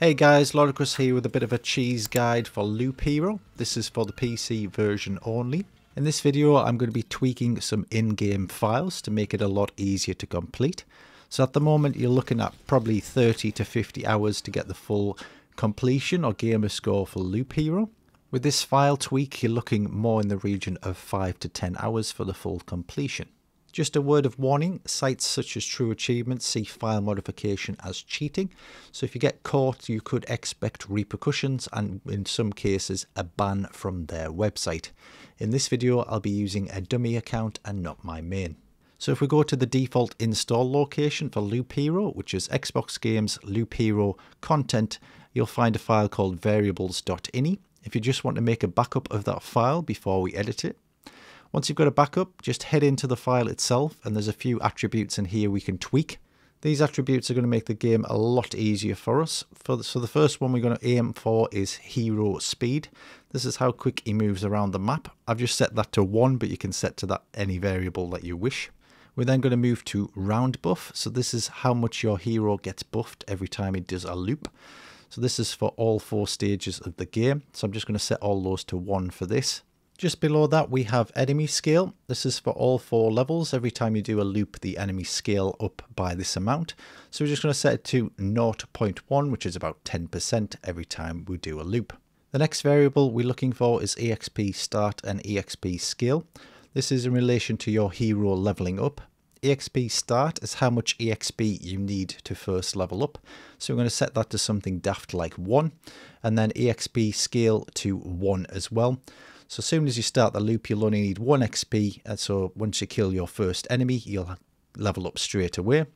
Hey guys, Lordacris here with a bit of a cheese guide for Loop Hero. This is for the PC version only. In this video I'm going to be tweaking some in-game files to make it a lot easier to complete. So at the moment you're looking at probably 30 to 50 hours to get the full completion or gamer score for Loop Hero. With this file tweak you're looking more in the region of 5 to 10 hours for the full completion. Just a word of warning, sites such as True Achievements see file modification as cheating, so if you get caught you could expect repercussions and in some cases a ban from their website. In this video I'll be using a dummy account and not my main. So if we go to the default install location for Loop Hero, which is Xbox Games Loop Hero Content, you'll find a file called variables.ini. If you just want to make a backup of that file before we edit it, once you've got a backup, just head into the file itself and there's a few attributes in here we can tweak. These attributes are going to make the game a lot easier for us. For the, so the first one we're going to aim for is hero speed. This is how quick he moves around the map. I've just set that to 1, but you can set to that any variable that you wish. We're then going to move to round buff. So this is how much your hero gets buffed every time he does a loop. So this is for all four stages of the game. So I'm just going to set all those to 1 for this. Just below that we have enemy scale. This is for all four levels. Every time you do a loop the enemy scale up by this amount. So we're just going to set it to 0.1 which is about 10% every time we do a loop. The next variable we're looking for is EXP start and EXP scale. This is in relation to your hero leveling up. EXP start is how much EXP you need to first level up. So we're going to set that to something daft like 1 and then EXP scale to 1 as well. So as soon as you start the loop, you'll only need 1 XP. And uh, so once you kill your first enemy, you'll level up straight away.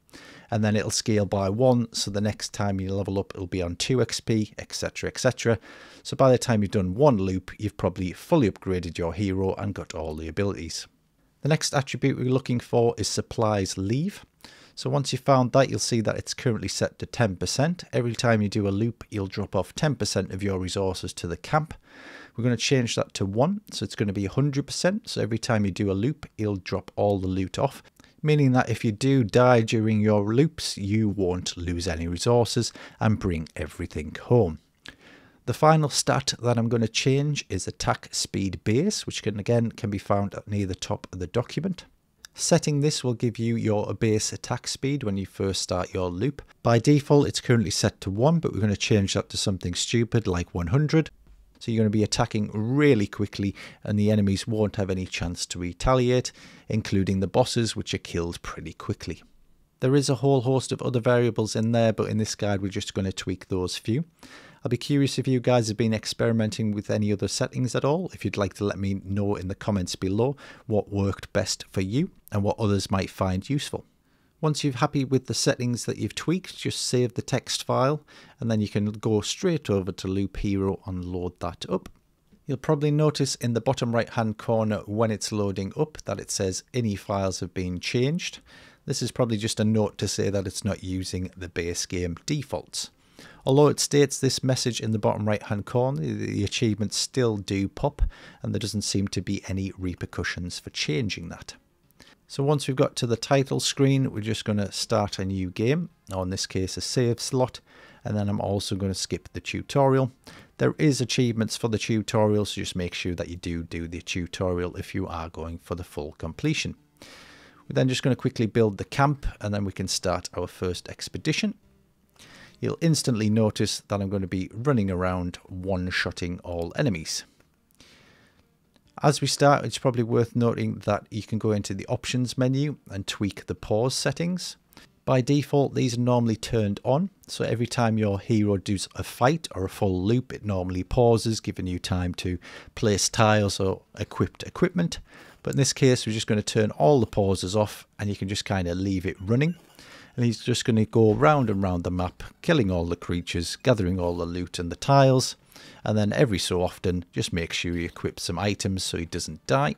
And then it'll scale by 1. So the next time you level up, it'll be on 2 XP, etc, etc. So by the time you've done one loop, you've probably fully upgraded your hero and got all the abilities. The next attribute we're looking for is supplies leave. So once you've found that, you'll see that it's currently set to 10%. Every time you do a loop, you'll drop off 10% of your resources to the camp. We're going to change that to 1, so it's going to be 100%. So every time you do a loop, you'll drop all the loot off, meaning that if you do die during your loops, you won't lose any resources and bring everything home. The final stat that I'm going to change is attack speed base, which can again can be found near the top of the document. Setting this will give you your base attack speed when you first start your loop. By default it's currently set to 1 but we're going to change that to something stupid like 100 so you're going to be attacking really quickly and the enemies won't have any chance to retaliate, including the bosses which are killed pretty quickly. There is a whole host of other variables in there, but in this guide we're just going to tweak those few. I'll be curious if you guys have been experimenting with any other settings at all. If you'd like to let me know in the comments below what worked best for you and what others might find useful. Once you're happy with the settings that you've tweaked, just save the text file and then you can go straight over to Loop Hero and load that up. You'll probably notice in the bottom right hand corner when it's loading up that it says any files have been changed. This is probably just a note to say that it's not using the base game defaults. Although it states this message in the bottom right hand corner, the achievements still do pop and there doesn't seem to be any repercussions for changing that. So once we've got to the title screen, we're just going to start a new game, or in this case a save slot, and then I'm also going to skip the tutorial. There is achievements for the tutorial, so just make sure that you do do the tutorial if you are going for the full completion. We're then just going to quickly build the camp, and then we can start our first expedition. You'll instantly notice that I'm going to be running around one-shotting all enemies. As we start, it's probably worth noting that you can go into the options menu and tweak the pause settings. By default, these are normally turned on, so every time your hero does a fight or a full loop, it normally pauses, giving you time to place tiles or equipped equipment. But in this case, we're just going to turn all the pauses off and you can just kind of leave it running. And he's just going to go round and round the map, killing all the creatures, gathering all the loot and the tiles, and then every so often just make sure you equip some items so he doesn't die.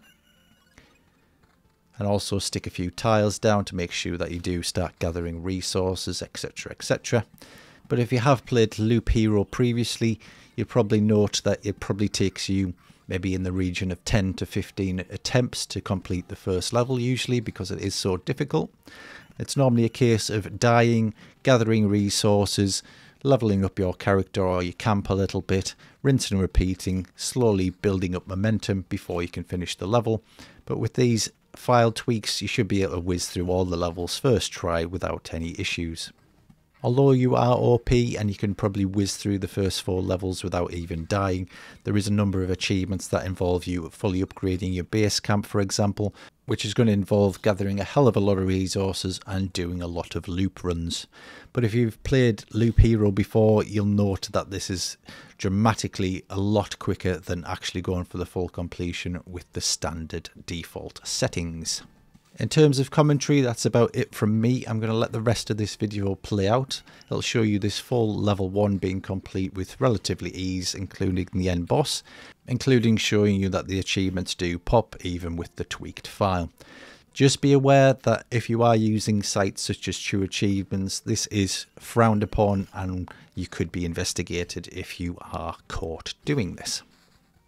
And also stick a few tiles down to make sure that you do start gathering resources etc etc but if you have played loop hero previously you probably note that it probably takes you maybe in the region of 10 to 15 attempts to complete the first level usually because it is so difficult it's normally a case of dying gathering resources leveling up your character or your camp a little bit, rinsing and repeating, slowly building up momentum before you can finish the level. But with these file tweaks, you should be able to whiz through all the levels first try without any issues. Although you are OP and you can probably whiz through the first four levels without even dying, there is a number of achievements that involve you fully upgrading your base camp, for example, which is going to involve gathering a hell of a lot of resources and doing a lot of loop runs. But if you've played Loop Hero before, you'll note that this is dramatically a lot quicker than actually going for the full completion with the standard default settings. In terms of commentary, that's about it from me. I'm going to let the rest of this video play out. It'll show you this full level 1 being complete with relatively ease, including the end boss, including showing you that the achievements do pop even with the tweaked file. Just be aware that if you are using sites such as True Achievements, this is frowned upon and you could be investigated if you are caught doing this.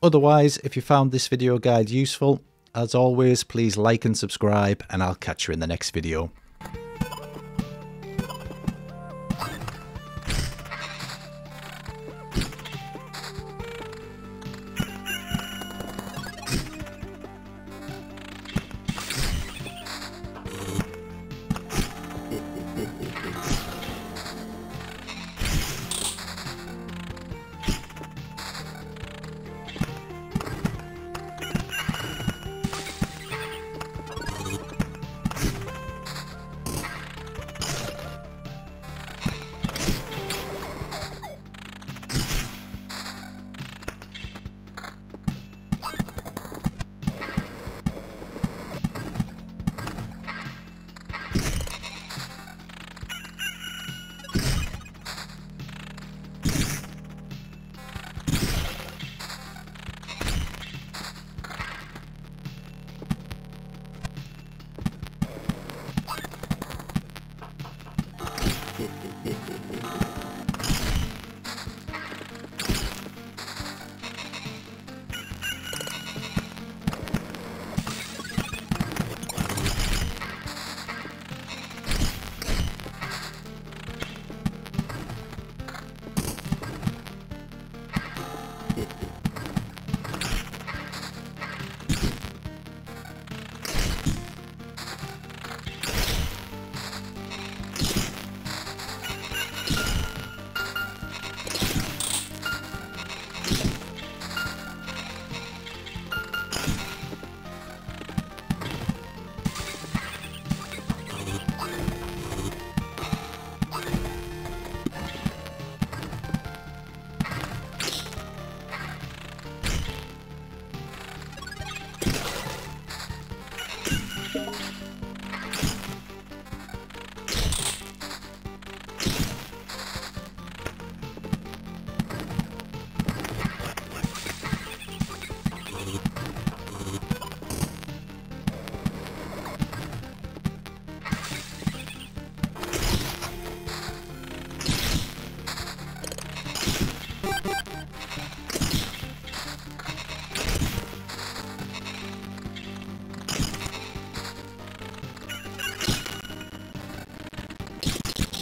Otherwise, if you found this video guide useful, as always, please like and subscribe, and I'll catch you in the next video. You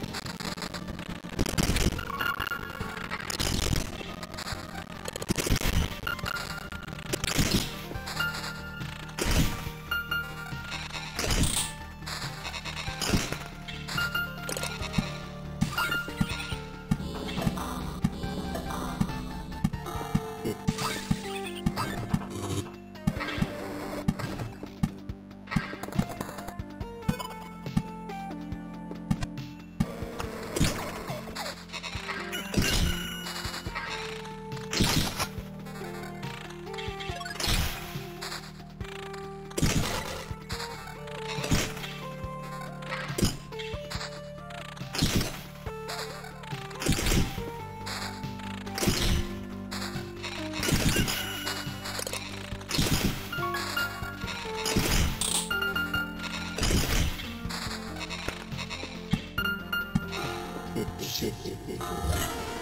あっ!